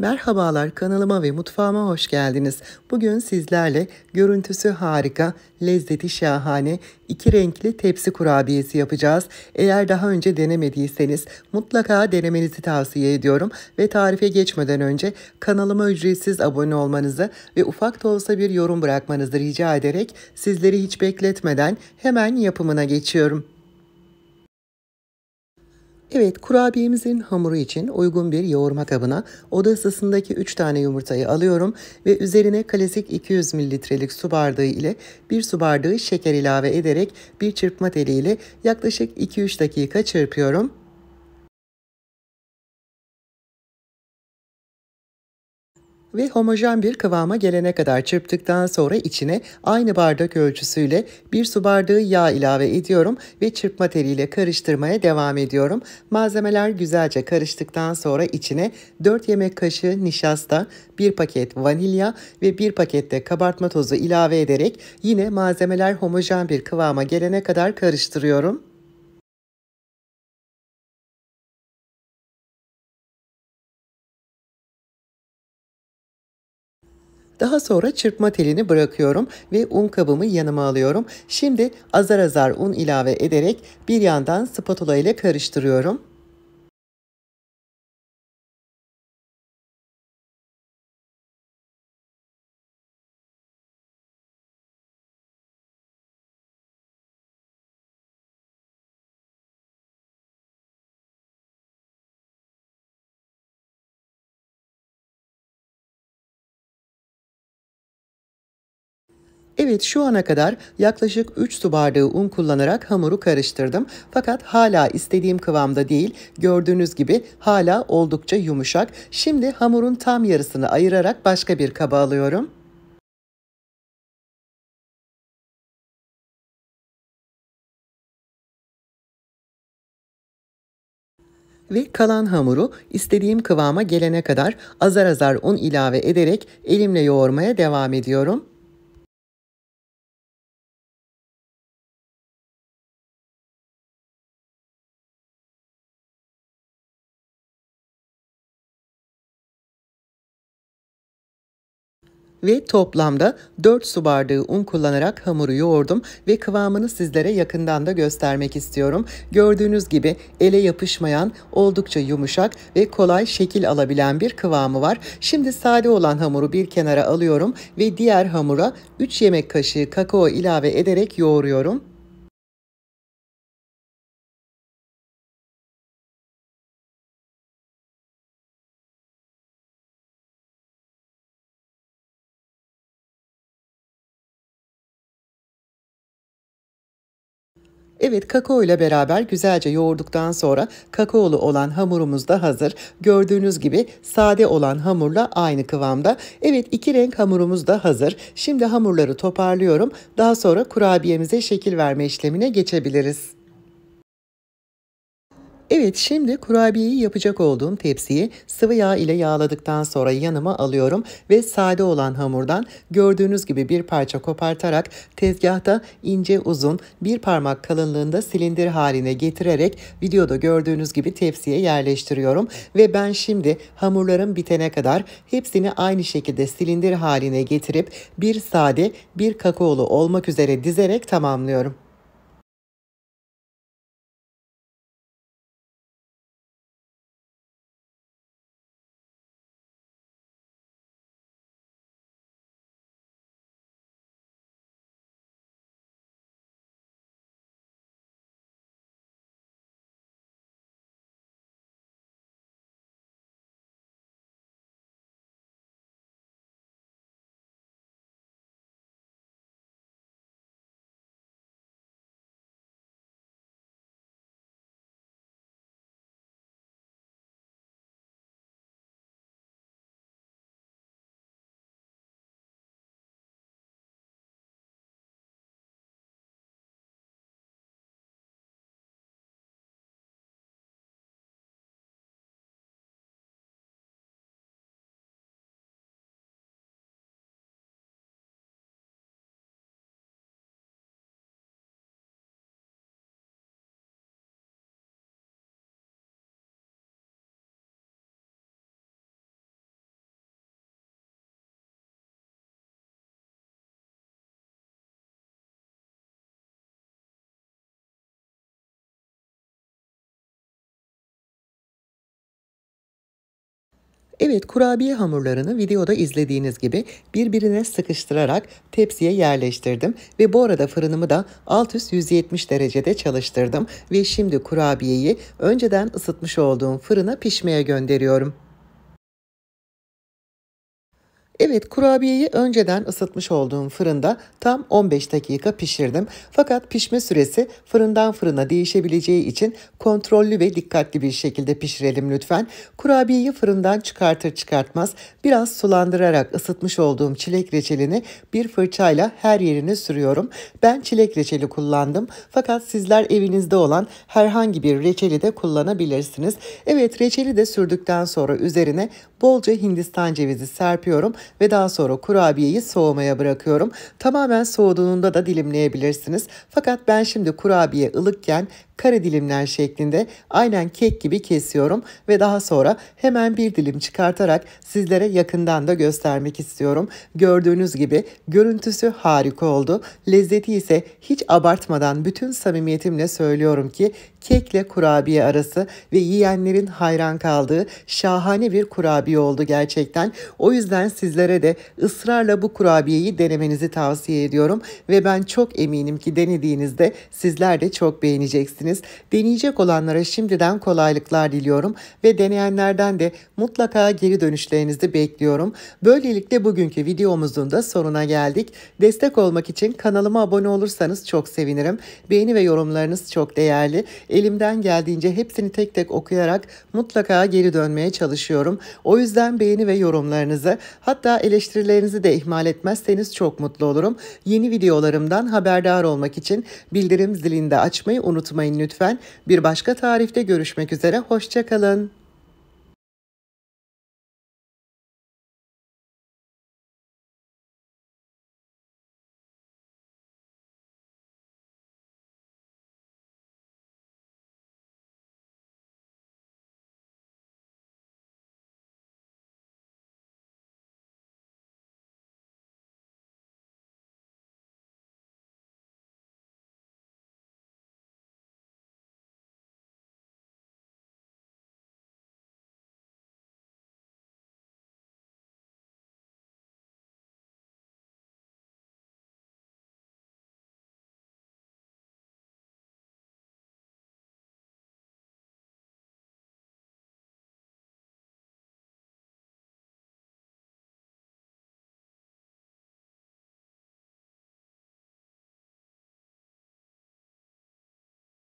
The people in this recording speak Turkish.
Merhabalar kanalıma ve mutfağıma hoş geldiniz. Bugün sizlerle görüntüsü harika, lezzeti şahane, iki renkli tepsi kurabiyesi yapacağız. Eğer daha önce denemediyseniz mutlaka denemenizi tavsiye ediyorum. Ve tarife geçmeden önce kanalıma ücretsiz abone olmanızı ve ufak da olsa bir yorum bırakmanızı rica ederek sizleri hiç bekletmeden hemen yapımına geçiyorum. Evet kurabiyemizin hamuru için uygun bir yoğurma kabına oda ısısındaki 3 tane yumurtayı alıyorum ve üzerine klasik 200 mililitrelik su bardağı ile 1 su bardağı şeker ilave ederek bir çırpma teliyle yaklaşık 2-3 dakika çırpıyorum. Ve homojen bir kıvama gelene kadar çırptıktan sonra içine aynı bardak ölçüsüyle bir su bardağı yağ ilave ediyorum ve çırpma teliyle karıştırmaya devam ediyorum. Malzemeler güzelce karıştıktan sonra içine 4 yemek kaşığı nişasta, 1 paket vanilya ve 1 paket de kabartma tozu ilave ederek yine malzemeler homojen bir kıvama gelene kadar karıştırıyorum. Daha sonra çırpma telini bırakıyorum ve un kabımı yanıma alıyorum. Şimdi azar azar un ilave ederek bir yandan spatula ile karıştırıyorum. Evet şu ana kadar yaklaşık 3 su bardağı un kullanarak hamuru karıştırdım. Fakat hala istediğim kıvamda değil. Gördüğünüz gibi hala oldukça yumuşak. Şimdi hamurun tam yarısını ayırarak başka bir kaba alıyorum. ve kalan hamuru istediğim kıvama gelene kadar azar azar un ilave ederek elimle yoğurmaya devam ediyorum. Ve toplamda 4 su bardağı un kullanarak hamuru yoğurdum ve kıvamını sizlere yakından da göstermek istiyorum. Gördüğünüz gibi ele yapışmayan, oldukça yumuşak ve kolay şekil alabilen bir kıvamı var. Şimdi sade olan hamuru bir kenara alıyorum ve diğer hamura 3 yemek kaşığı kakao ilave ederek yoğuruyorum. Evet kakao ile beraber güzelce yoğurduktan sonra kakaolu olan hamurumuz da hazır. Gördüğünüz gibi sade olan hamurla aynı kıvamda. Evet iki renk hamurumuz da hazır. Şimdi hamurları toparlıyorum. Daha sonra kurabiyemize şekil verme işlemine geçebiliriz. Evet şimdi kurabiyeyi yapacak olduğum tepsiyi sıvı yağ ile yağladıktan sonra yanıma alıyorum ve sade olan hamurdan gördüğünüz gibi bir parça kopartarak tezgahta ince uzun bir parmak kalınlığında silindir haline getirerek videoda gördüğünüz gibi tepsiye yerleştiriyorum ve ben şimdi hamurlarım bitene kadar hepsini aynı şekilde silindir haline getirip bir sade bir kakaolu olmak üzere dizerek tamamlıyorum. Evet kurabiye hamurlarını videoda izlediğiniz gibi birbirine sıkıştırarak tepsiye yerleştirdim ve bu arada fırınımı da alt üst 170 derecede çalıştırdım ve şimdi kurabiyeyi önceden ısıtmış olduğum fırına pişmeye gönderiyorum. Evet kurabiyeyi önceden ısıtmış olduğum fırında tam 15 dakika pişirdim. Fakat pişme süresi fırından fırına değişebileceği için kontrollü ve dikkatli bir şekilde pişirelim lütfen. Kurabiyeyi fırından çıkartır çıkartmaz biraz sulandırarak ısıtmış olduğum çilek reçelini bir fırçayla her yerine sürüyorum. Ben çilek reçeli kullandım fakat sizler evinizde olan herhangi bir reçeli de kullanabilirsiniz. Evet reçeli de sürdükten sonra üzerine bolca hindistan cevizi serpiyorum ve daha sonra kurabiyeyi soğumaya bırakıyorum. Tamamen soğuduğunda da dilimleyebilirsiniz. Fakat ben şimdi kurabiye ılıkken kare dilimler şeklinde aynen kek gibi kesiyorum ve daha sonra hemen bir dilim çıkartarak sizlere yakından da göstermek istiyorum. Gördüğünüz gibi görüntüsü harika oldu. Lezzeti ise hiç abartmadan bütün samimiyetimle söylüyorum ki kekle kurabiye arası ve yiyenlerin hayran kaldığı şahane bir kurabiye oldu gerçekten. O yüzden sizlere de ısrarla bu kurabiyeyi denemenizi tavsiye ediyorum ve ben çok eminim ki denediğinizde sizler de çok beğeneceksiniz isterseniz deneyecek olanlara şimdiden kolaylıklar diliyorum ve deneyenlerden de mutlaka geri dönüşlerinizi bekliyorum. Böylelikle bugünkü videomuzun da sonuna geldik. Destek olmak için kanalıma abone olursanız çok sevinirim. Beğeni ve yorumlarınız çok değerli. Elimden geldiğince hepsini tek tek okuyarak mutlaka geri dönmeye çalışıyorum. O yüzden beğeni ve yorumlarınızı hatta eleştirilerinizi de ihmal etmezseniz çok mutlu olurum. Yeni videolarımdan haberdar olmak için bildirim zilini de açmayı unutmayın lütfen. Bir başka tarifte görüşmek üzere. Hoşçakalın.